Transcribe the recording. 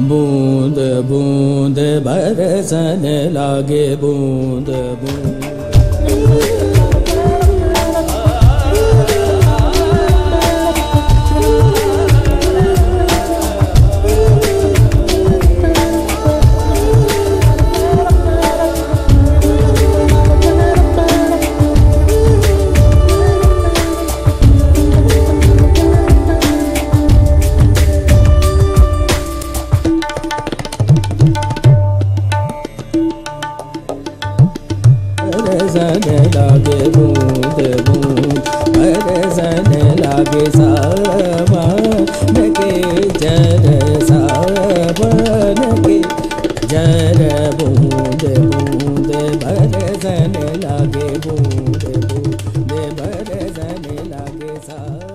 बूंद बूंद बरसन लागे बूंद बूंद। सन लागे बूंद बूंद, हर सन लागे सावन के जर सावन के जर बूंद बूंद भर सन लागे बूंद बूंद भर सन लागे सावन